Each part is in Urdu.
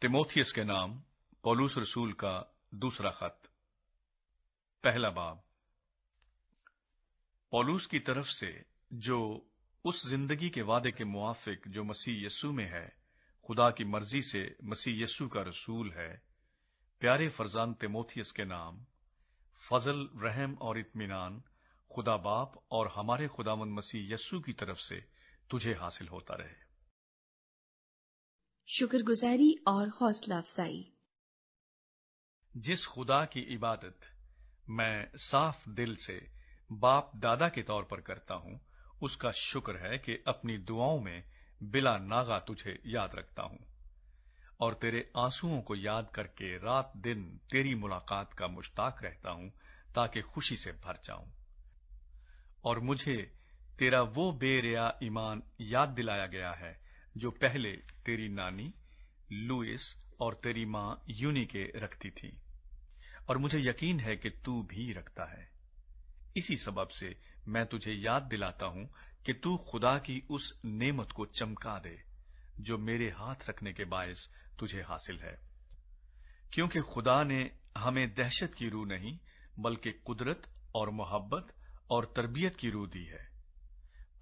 تیموتھیس کے نام پولوس رسول کا دوسرا خط۔ پہلا باب۔ پولوس کی طرف سے جو اس زندگی کے وعدے کے موافق جو مسیح یسو میں ہے، خدا کی مرضی سے مسیح یسو کا رسول ہے، پیارے فرزان تیموتھیس کے نام، فضل، رحم اور اطمینان خدا باپ اور ہمارے خداون مسیح یسو کی طرف سے تجھے حاصل ہوتا رہے۔ شکر گزاری اور حوصلہ افزائی۔ جس خدا کی عبادت میں صاف دل سے باپ دادا کے طور پر کرتا ہوں، اس کا شکر ہے کہ اپنی دعاؤں میں بلا ناغا تجھے یاد رکھتا ہوں۔ اور تیرے آنسوؤں کو یاد کر کے رات دن تیری ملاقات کا مشتاق رہتا ہوں تاکہ خوشی سے بھر جاؤں۔ اور مجھے تیرا وہ بے ریا ایمان یاد دلایا گیا ہے جو پہلے تیری نانی لوئس اور تیری ماں یونی کے رکھتی تھی۔ اور مجھے یقین ہے کہ تو بھی رکھتا ہے۔ اسی سبب سے میں تجھے یاد دلاتا ہوں کہ تو خدا کی اس نعمت کو چمکا دے جو میرے ہاتھ رکھنے کے باعث تجھے حاصل ہے۔ کیونکہ خدا نے ہمیں دہشت کی روح نہیں، بلکہ قدرت اور محبت اور تربیت کی روح دی ہے۔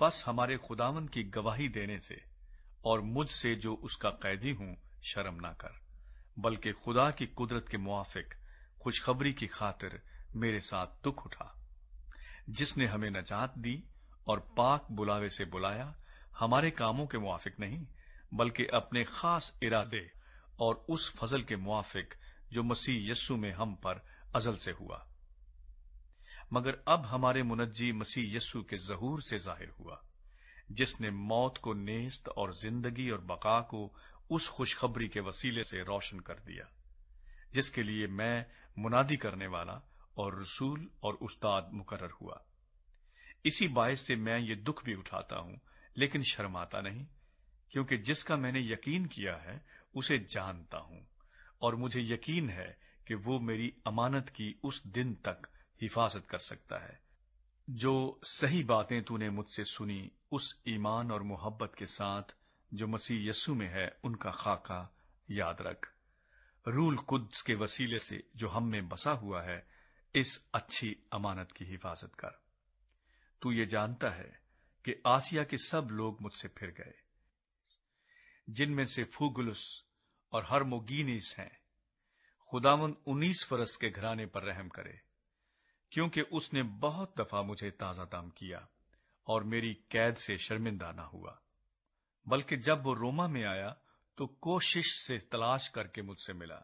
بس ہمارے خداون کی گواہی دینے سے اور مجھ سے جو اس کا قیدی ہوں، شرم نہ کر۔ بلکہ خدا کی قدرت کے موافق، خوشخبری کی خاطر میرے ساتھ دکھ اٹھا۔ جس نے ہمیں نجات دی اور پاک بلاوے سے بلایا، ہمارے کاموں کے موافق نہیں، بلکہ اپنے خاص ارادے اور اس فضل کے موافق جو مسیح یسو میں ہم پر ازل سے ہوا۔ مگر اب ہمارے منجی مسیح یسو کے ظہور سے ظاہر ہوا۔ جس نے موت کو نیست اور زندگی اور بقا کو اس خوشخبری کے وسیلے سے روشن کر دیا، جس کے لیے میں منادی کرنے والا اور رسول اور استاد مقرر ہوا۔ اسی باعث سے میں یہ دکھ بھی اٹھاتا ہوں، لیکن شرماتا نہیں، کیونکہ جس کا میں نے یقین کیا ہے، اسے جانتا ہوں۔ اور مجھے یقین ہے کہ وہ میری امانت کی اس دن تک حفاظت کر سکتا ہے۔ جو صحیح باتیں تو نے مجھ سے سنی، اس ایمان اور محبت کے ساتھ جو مسیح یسو میں ہے، ان کا خاکہ یاد رکھ۔ رول قدس کے وسیلے سے جو ہم میں بسا ہوا ہے، اس اچھی امانت کی حفاظت کر۔ تو یہ جانتا ہے کہ آسیا کے سب لوگ مجھ سے پھر گئے، جن میں سے فوگلس اور ہرموگینس ہیں۔ خداون انیس فرس کے گھرانے پر رحم کرے۔ کیونکہ اس نے بہت دفعہ مجھے تازہ دام کیا اور میری قید سے شرمندہ نہ ہوا، بلکہ جب وہ روما میں آیا تو کوشش سے تلاش کر کے مجھ سے ملا۔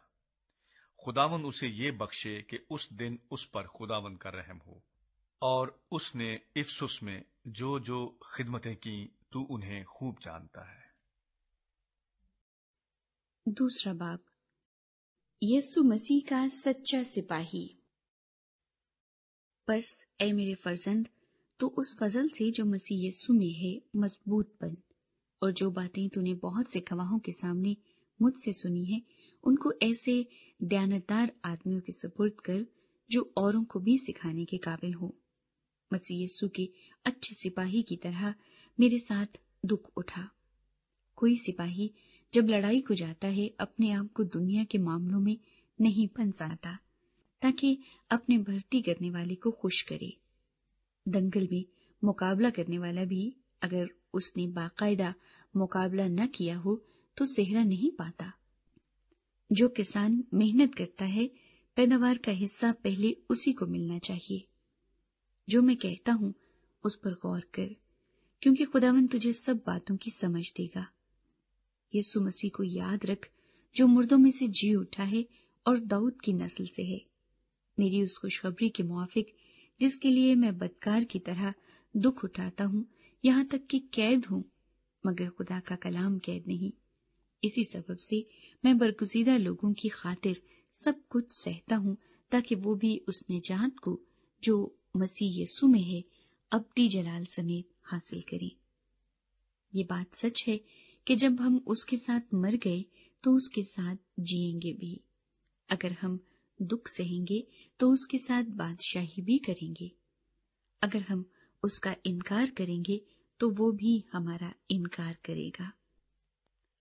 خداون اسے یہ بخشے کہ اس دن اس پر خداون کا رحم ہو۔ اور اس نے افسوس میں جو جو خدمتیں کی تو انہیں خوب جانتا ہے۔ دوسرا باب یسو مسیح کا سچا سپاہی۔ بس اے میرے فرزند، تو اس فضل سے جو مسیح یسو میں ہے، مضبوط بن۔ اور جو باتیں تو نے بہت سے گواہوں کے سامنے مجھ سے سنی ہے ان کو ایسے دیانتدار آدمیوں کے سپرد کر، جو اوروں کو بھی سکھانے کے قابل ہو مسیح یسو کے اچھے سپاہی کی طرح میرے ساتھ دکھ اٹھا۔ کوئی سپاہی جب لڑائی کو جاتا ہے، اپنے آپ کو دنیا کے معاملوں میں نہیں پنساتا۔ تاکہ اپنے بھرتی کرنے والے کو خوش کرے۔ دنگل میں مقابلہ کرنے والا بھی اگر اس نے باقاعدہ مقابلہ نہ کیا ہو تو سہرا نہیں پاتا۔ جو کسان محنت کرتا ہے، پیداوار کا حصہ پہلے اسی کو ملنا چاہیے۔ جو میں کہتا ہوں، اس پر غور کر، کیونکہ خداون تجھے سب باتوں کی سمجھ دے گا۔ یسو مسیح کو یاد رکھ، جو مردوں میں سے جی اٹھا ہے اور دعوت کی نسل سے ہے۔ میری اس خوشخبری کے موافق، جس کے لیے میں بدکار کی طرح دکھ اٹھاتا ہوں، یہاں تک کہ قید ہوں، مگر خدا کا کلام قید نہیں۔ اسی سبب سے میں برگزیدہ لوگوں کی خاطر سب کچھ سہتا ہوں، تاکہ وہ بھی اس نجات کو جو مسیح یسو میں ہے ابدی جلال سمیت حاصل کریں۔ یہ بات سچ ہے کہ جب ہم اس کے ساتھ مر گئے، تو اس کے ساتھ جیئیں گے بھی۔ اگر ہم دکھ سہیں گے تو اس کے ساتھ بادشاہی بھی کریں گے۔ اگر ہم اس کا انکار کریں گے تو وہ بھی ہمارا انکار کرے گا۔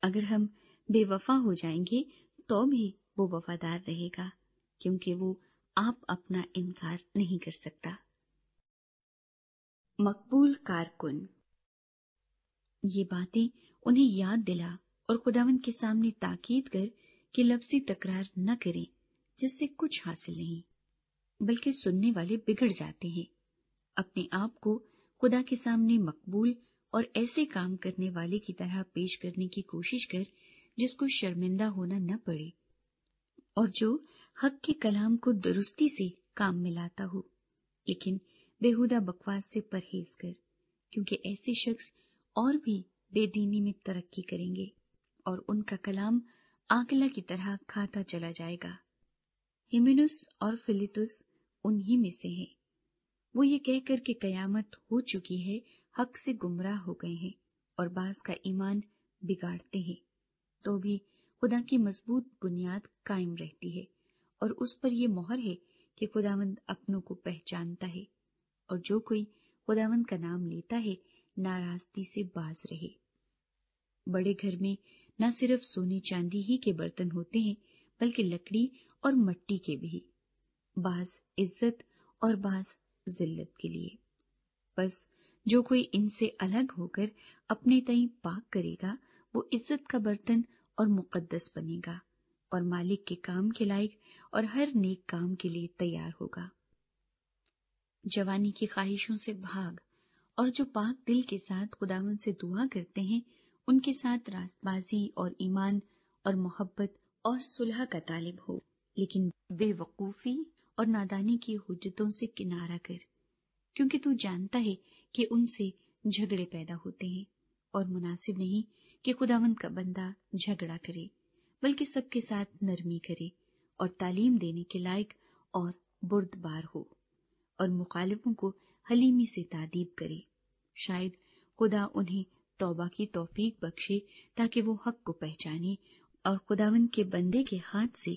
اگر ہم بے وفا ہو جائیں گے تو بھی وہ وفادار رہے گا، کیونکہ وہ آپ اپنا انکار نہیں کر سکتا۔ مقبول کارکن۔ یہ باتیں انہیں یاد دلا اور خداون کے سامنے تاکید کر کہ لفظی تکرار نہ کریں۔ جس سے کچھ حاصل نہیں، بلکہ سننے والے بگڑ جاتے ہیں۔ اپنے آپ کو خدا کے سامنے مقبول اور ایسے کام کرنے والے کی طرح پیش کرنے کی کوشش کر جس کو شرمندہ ہونا نہ پڑے۔ اور جو حق کے کلام کو درستی سے کام میں لاتا ہو، لیکن بےحدہ بکواس سے پرہیز کر، کیونکہ ایسے شخص اور بھی بے دینی میں ترقی کریں گے اور ان کا کلام آکلا کی طرح کھاتا چلا جائے گا۔ ہیمینس اور فلیتس انہی میں سے ہیں۔ وہ یہ کہہ کر کہ قیامت ہو چکی ہے، حق سے گمراہ ہو گئے ہیں اور بعض کا ایمان بگاڑتے ہیں۔ تو بھی خدا کی مضبوط بنیاد قائم رہتی ہے اور اس پر یہ مہر ہے کہ خداوند اپنوں کو پہچانتا ہے اور جو کوئی خداوند کا نام لیتا ہے ناراضگی سے باز رہے۔ بڑے گھر میں نہ صرف سونے چاندی ہی کے برتن ہوتے ہیں بلکہ لکڑی اور مٹی کے بھی۔ بعض عزت اور بعض ذلت کے لیے۔ بس جو کوئی ان سے الگ ہو کر اپنے تئیں پاک کرے گا، وہ عزت کا برتن اور مقدس بنے گا اور مالک کے کام کے لائق اور ہر نیک کام کے لیے تیار ہوگا۔ جوانی کی خواہشوں سے بھاگ اور جو پاک دل کے ساتھ خداون سے دعا کرتے ہیں، ان کے ساتھ راست بازی اور ایمان اور محبت اور صلح کا طالب ہو، لیکن بے وقوفی اور نادانی کی حجتوں سے کنارہ کر، کیونکہ تو جانتا ہے کہ ان سے جھگڑے پیدا ہوتے ہیں۔ اور مناسب نہیں کہ خداوند کا بندہ جھگڑا کرے، بلکہ سب کے ساتھ نرمی کرے اور تعلیم دینے کے لائق اور برد بار ہو، اور مخالفوں کو حلیمی سے تعدیب کرے۔ شاید خدا انہیں توبہ کی توفیق بخشے تاکہ وہ حق کو پہچانے اور خداون کے بندے کے ہاتھ سے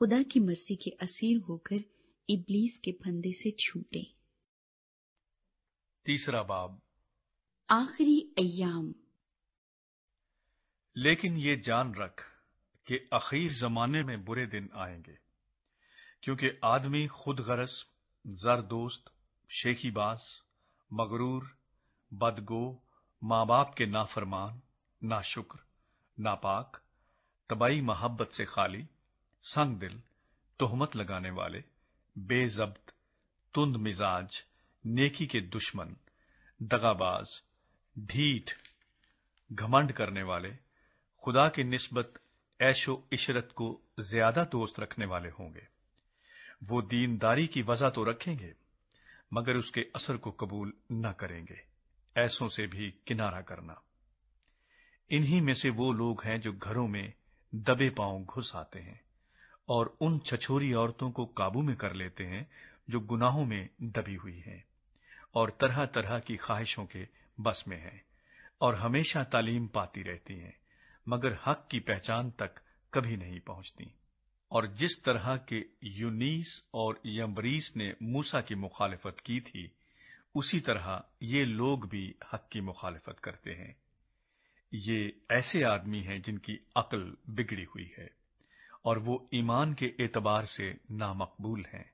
خدا کی مرضی کے اسیر ہو کر ابلیس کے پھندے سے چھوٹے۔ تیسرا باب۔ آخری ایام۔ لیکن یہ جان رکھ کہ اخیر زمانے میں برے دن آئیں گے کیونکہ آدمی خود غرض زر دوست شیخی باز مغرور بدگو ماں باپ کے نافرمان نا شکر ناپاک تبائی محبت سے خالی، سنگ دل، تہمت لگانے والے، بے ضبط، تند مزاج، نیکی کے دشمن دگاباز ڈھیٹ، گھمنڈ کرنے والے، خدا کی نسبت ایش و عشرت کو زیادہ دوست رکھنے والے ہوں گے۔ وہ دینداری کی وجہ تو رکھیں گے، مگر اس کے اثر کو قبول نہ کریں گے۔ ایسوں سے بھی کنارہ کرنا۔ انہی میں سے وہ لوگ ہیں جو گھروں میں دبے پاؤں گھس آتے ہیں اور ان چھچوری عورتوں کو قابو میں کر لیتے ہیں جو گناہوں میں دبی ہوئی ہیں اور طرح طرح کی خواہشوں کے بس میں ہیں اور ہمیشہ تعلیم پاتی رہتی ہیں، مگر حق کی پہچان تک کبھی نہیں پہنچتی۔ اور جس طرح کے یونیس اور یمبریس نے موسا کی مخالفت کی تھی، اسی طرح یہ لوگ بھی حق کی مخالفت کرتے ہیں۔ یہ ایسے آدمی ہیں جن کی عقل بگڑی ہوئی ہے اور وہ ایمان کے اعتبار سے نامقبول ہیں۔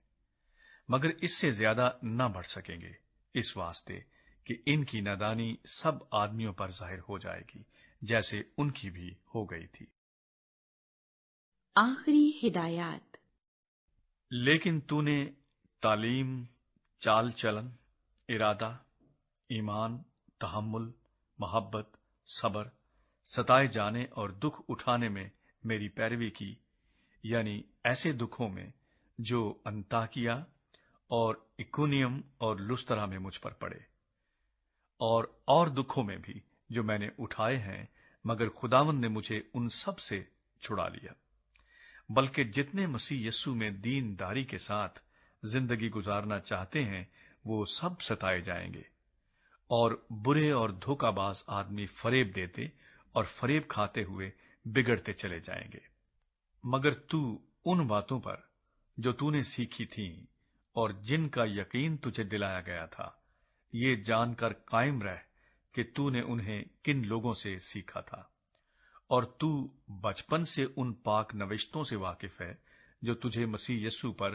مگر اس سے زیادہ نہ بڑھ سکیں گے اس واسطے کہ ان کی نادانی سب آدمیوں پر ظاہر ہو جائے گی جیسے ان کی بھی ہو گئی تھی۔ آخری ہدایات۔ لیکن تو نے تعلیم چال چلن ارادہ ایمان تحمل محبت صبر، ستائے جانے اور دکھ اٹھانے میں میری پیروی کی یعنی ایسے دکھوں میں جو انتاکیا اور اکونیم اور لسترا میں مجھ پر پڑے۔ اور اور دکھوں میں بھی جو میں نے اٹھائے ہیں، مگر خداون نے مجھے ان سب سے چھڑا لیا۔ بلکہ جتنے مسیح یسو میں دین داری کے ساتھ زندگی گزارنا چاہتے ہیں، وہ سب ستائے جائیں گے۔ اور برے اور دھوکہ باز آدمی فریب دیتے اور فریب کھاتے ہوئے بگڑتے چلے جائیں گے۔ مگر تو ان باتوں پر جو تو نے سیکھی تھیں اور جن کا یقین تجھے دلایا گیا تھا، یہ جان کر قائم رہ کہ تو نے انہیں کن لوگوں سے سیکھا تھا۔ اور تو بچپن سے ان پاک نوشتوں سے واقف ہے جو تجھے مسیح یسو پر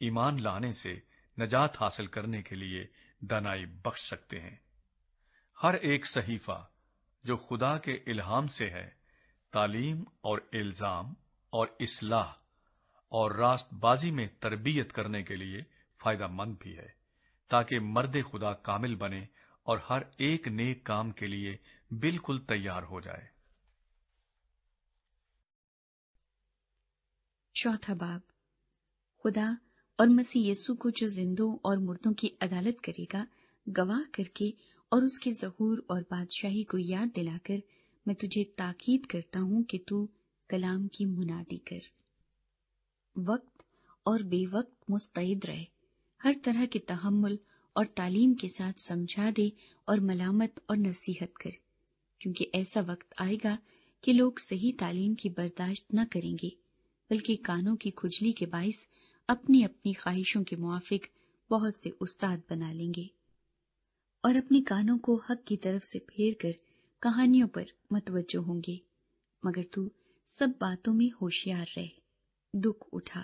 ایمان لانے سے نجات حاصل کرنے کے لیے دنائی بخش سکتے ہیں۔ ہر ایک صحیفہ جو خدا کے الہام سے ہے، تعلیم اور الزام اور اصلاح اور راست بازی میں تربیت کرنے کے لیے فائدہ مند بھی ہے، تاکہ مرد خدا کامل بنے اور ہر ایک نیک کام کے لیے بالکل تیار ہو جائے۔ چوتھا باب، خدا اور مسیح یسو کو جو زندوں اور مردوں کی عدالت کرے گا، گواہ کر کے اور اس کے ظہور اور بادشاہی کو یاد دلا کر میں تجھے تاکید کرتا ہوں کہ تو کلام کی منادی کر۔ وقت اور بے وقت مستعد رہے۔ ہر طرح کے تحمل اور تعلیم کے ساتھ سمجھا دے اور ملامت اور نصیحت کر۔ کیونکہ ایسا وقت آئے گا کہ لوگ صحیح تعلیم کی برداشت نہ کریں گے، بلکہ کانوں کی کھجلی کے باعث اپنی اپنی خواہشوں کے موافق بہت سے استاد بنا لیں گے۔ اور اپنے کانوں کو حق کی طرف سے پھیر کر کہانیوں پر متوجہ ہوں گے مگر تو سب باتوں میں ہوشیار رہ دکھ اٹھا۔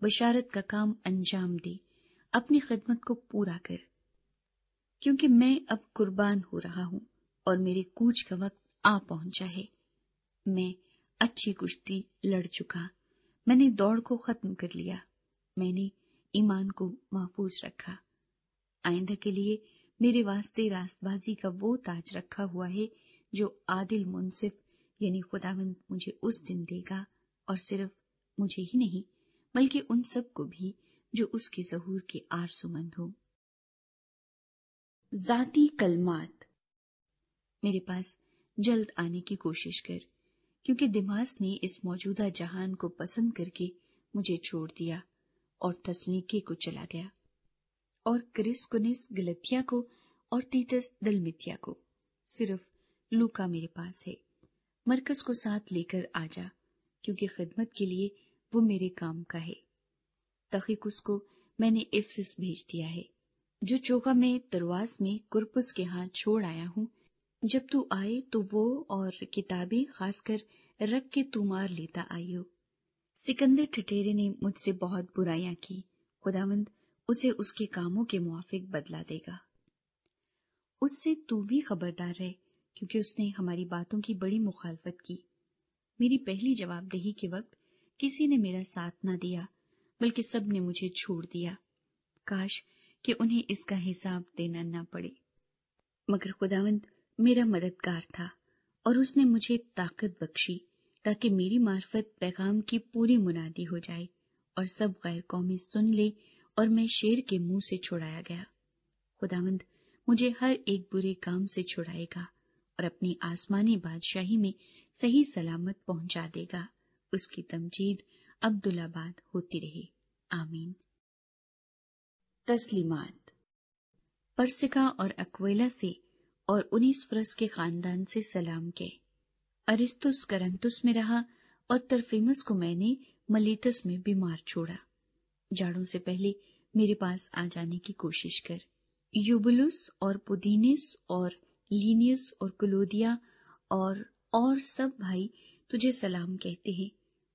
بشارت کا کام انجام دے اپنی خدمت کو پورا کر۔ کیونکہ میں اب قربان ہو رہا ہوں اور میرے کوچ کا وقت آ پہنچا ہے۔ میں اچھی کشتی لڑ چکا۔ میں نے دوڑ کو ختم کر لیا۔ میں نے ایمان کو محفوظ رکھا۔ آئندہ کے لیے میرے واسطے راست بازی کا وہ تاج رکھا ہوا ہے جو عادل منصف یعنی خداوند مجھے اس دن دے گا اور صرف مجھے ہی نہیں، بلکہ ان سب کو بھی جو اس کے ظہور کے آرسو مند ہو ذاتی کلمات۔ میرے پاس جلد آنے کی کوشش کر، کیونکہ دماغ نے اس موجودہ جہان کو پسند کر کے مجھے چھوڑ دیا اور تسلیقے کو چلا گیا۔ اور کرس کنس گلتیا کو اور تیتس دلمتیا کو۔ صرف لوکا میرے پاس ہے۔ مرکز کو ساتھ لے کر آ جا، کیونکہ خدمت کے لیے وہ میرے کام کا ہے۔ تخیقس کو میں نے افسس بھیج دیا ہے۔ جو چوکا میں درواز میں کرپس کے ہاتھ چھوڑ آیا ہوں، جب تو آئے تو وہ اور کتابیں خاص کر رکھ کے تو مار لیتا آئی ہو سکندر ٹھٹیرے نے مجھ سے بہت برائیاں کی۔ خداوند اسے اس کے کاموں کے موافق بدلا دے گا۔ اس سے تو بھی خبردار رہے، کیونکہ اس نے ہماری باتوں کی بڑی مخالفت کی۔ میری پہلی جواب دہی کے وقت کسی نے میرا ساتھ نہ دیا، بلکہ سب نے مجھے چھوڑ دیا۔ کاش کہ انہیں اس کا حساب دینا نہ پڑے۔ مگر خداوند میرا مددگار تھا اور اس نے مجھے طاقت بخشی تاکہ میری معرفت پیغام کی پوری منادی ہو جائے اور سب غیر قومی سن لے اور میں شیر کے منہ سے چھڑایا گیا۔ خداوند مجھے ہر ایک برے کام سے چھڑائے گا اور اپنی آسمانی بادشاہی میں صحیح سلامت پہنچا دے گا۔ اس کی تمجید عبدالآباد ہوتی رہے۔ آمین۔ تسلیمات۔ پرسکا اور اکویلا سے اور انیس فرس کے خاندان سے سلام کے ارستس کرنتس میں رہا اور ترفیمس کو میں نے ملیتس میں بیمار چھوڑا۔ جاڑوں سے پہلے میرے پاس آ جانے کی کوشش کر۔ یوبلس اور پودینس اور لینیس اور کلودیا اور اور سب بھائی تجھے سلام کہتے ہیں۔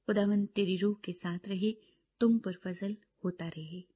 خداون تیری روح کے ساتھ رہے، تم پر فضل ہوتا رہے۔